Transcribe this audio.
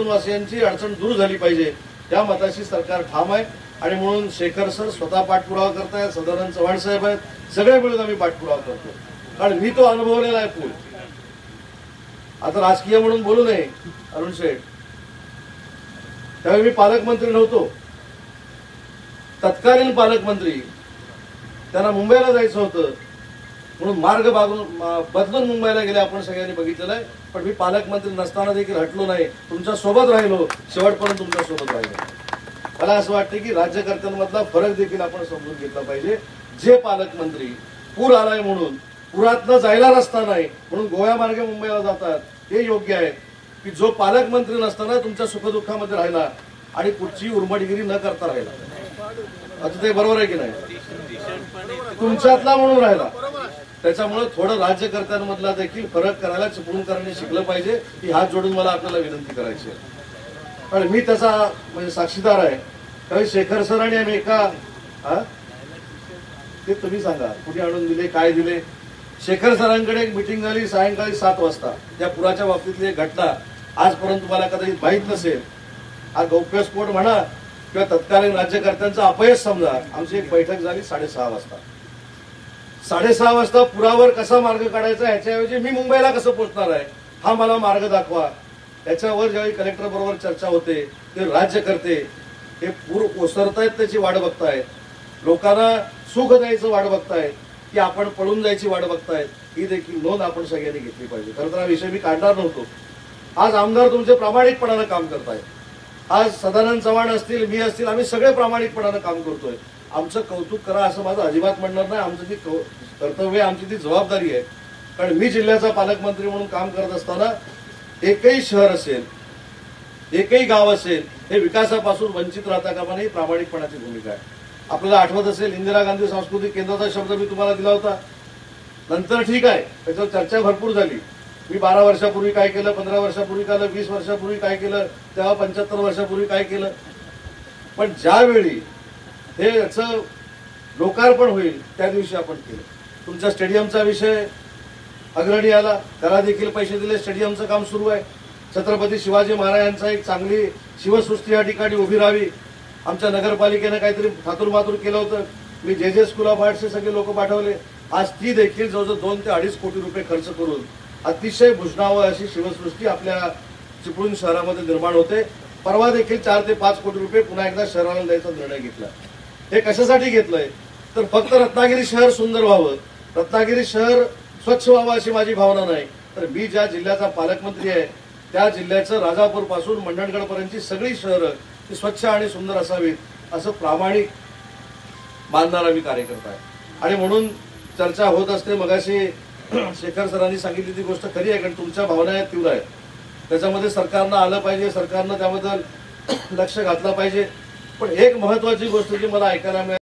चिपळूणवासियांची अडचण दूर झाली पाहिजे. त्या मताशी सरकार ठाम आहे. आणि म्हणून शेखर सर स्वतः पाठपुरावा करतायत. सदानंद चव्हाण साहेब आहेत. सगळे मिळून आम्ही पाठपुरावा करतो कारण मी तो अनुभवलेला आहे पूल. आता राजकीय म्हणून बोलू नये अरुण शेठ. त्यावेळी मी पालकमंत्री नव्हतो. तत्कालीन पालकमंत्री. त्यांना मुंबईला जायचं होतं. म्हणून मार्ग बागून बदलून मुंबईला गेले आपण सगळ्यांनी बघितलेलं आहे. पण मी पालकमंत्री नसताना देखील हटलो नाही. तुमच्यासोबत राहिलो. शेवटपर्यंत तुमच्यासोबत राहिलो. मला असं वाटतं की राज्यकर्त्यांमधला फरक देखील आपण समजून घेतला पाहिजे. जे पालकमंत्री पूर आलाय म्हणून पुरातनं जायला रस्ता नाही म्हणून गोव्या मार्गे मुंबईला जातात हे योग्य आहे की जो पालकमंत्री नसताना तुमच्या सुखदुःखामध्ये राहिला आणि कुठची उर्मटगिरी न करता राहिला. आता ते बरोबर आहे की नाही? तुमच्यातला म्हणून राहिला. त्याच्यामुळे थोडं राज्यकर्त्यांमधला देखील फरक करायला चिपळूणकरांनी शिकलं पाहिजे. ही हात जोडून मला आपल्याला विनंती करायची आहे. कारण मी त्याचा म्हणजे साक्षीदार आहे. कारण शेखर सरांनी आम्ही एका हा? ते तुम्ही सांगा. कुठे आणून दिले काय दिले? शेखर सरांकडे एक मिटिंग झाली सायंकाळी सात वाजता. त्या पुराच्या बाबतीतली एक घटना. आजपर्यंत तुम्हाला कदाचित माहीत नसेल. हा गौप्यस्फोट म्हणा किंवा तत्कालीन राज्यकर्त्यांचा अपयश समजा. आमची एक बैठक झाली साडेसहा वाजता. साडेसहा वाजता पुरावर कसा मार्ग काढायचा ह्याच्याऐवजी मी मुंबईला कसं पोहोचणार आहे हा मला मार्ग दाखवा. याच्यावर ज्यावेळी कलेक्टर बरोबर चर्चा होते ते राज्य करते हे पूर ओसरतायत त्याची वाट बघतायत. लोकांना सुख द्यायचं वाट बघतायत की आपण पळून जायची वाट बघतायत ही देखील नोंद आपण सगळ्यांनी घेतली पाहिजे. खरं तर हा विषय मी काढणार नव्हतो. आज आमदार तुमचे प्रामाणिकपणानं काम करतायत. आज सदानंद चव्हाण असतील मी असतील आम्ही सगळे प्रामाणिकपणानं काम करतोय. आमचं कौतुक करा असं माझं अजिबात म्हणणार नाही. आमचं ती कर्तव्य आमची ती जबाबदारी आहे. कारण मी जिल्ह्याचा पालकमंत्री म्हणून काम करत असताना एकही शहर असेल एकही गाव असेल हे विकासापासून वंचित राहता कामाने ही प्रामाणिकपणाची भूमिका आहे. आपल्याला आठवत असेल इंदिरा गांधी सांस्कृतिक केंद्राचा शब्द मी तुम्हाला दिला होता. नंतर ठीक आहे त्याच्यावर चर्चा भरपूर झाली. मी बारा वर्षापूर्वी काय केलं पंधरा वर्षापूर्वी काय केलं वीस वर्षापूर्वी काय केलं तेव्हा पंच्याहत्तर वर्षापूर्वी काय केलं. पण ज्यावेळी हे याचं लोकार्पण होईल त्या दिवशी आपण केलं. तुमच्या स्टेडियमचा विषय अग्रणी आला त्याला देखील पैसे दिले स्टेडियमचं काम सुरू आहे. छत्रपती शिवाजी महाराजांचा एक चांगली शिवसृष्टी या ठिकाणी उभी राहावी. आमच्या नगरपालिकेनं काहीतरी थातूर मातूर केलं होतं. मी जे जे स्कूल ऑफ आर्ट्सचे सगळे लोक पाठवले. आज ती देखील जवळजवळ दोन ते अडीच कोटी रुपये खर्च करून अतिशय भुजनावं अशी शिवसृष्टी आपल्या चिपळूण शहरामध्ये निर्माण होते. परवा देखील चार ते पाच कोटी रुपये पुन्हा एकदा शहराला द्यायचा निर्णय घेतला. हे कशासाठी घेतलंय? तर फक्त रत्नागिरी शहर सुंदर व्हावं. रत्नागिरी शहर स्वच्छ व्हावं अशी माझी भावना नाही. तर मी ज्या जिल्ह्याचा पालकमंत्री आहे त्या जिल्ह्याचं राजापूरपासून मंडणगड पर्यंतची सगळी शहरं ती स्वच्छ आणि सुंदर असावीत असं प्रामाणिक मानणारा मी कार्यकर्ता आहे. आणि म्हणून चर्चा होत असते. मगाशी शेखर सरांनी सांगितली ती गोष्ट खरी आहे कारण तुमच्या भावना आहेत तीव्र आहेत. त्याच्यामध्ये सरकारनं आलं पाहिजे सरकारनं त्याबद्दल लक्ष घातलं पाहिजे. पण एक महत्वाची गोष्ट जी मला ऐकायला मिळाली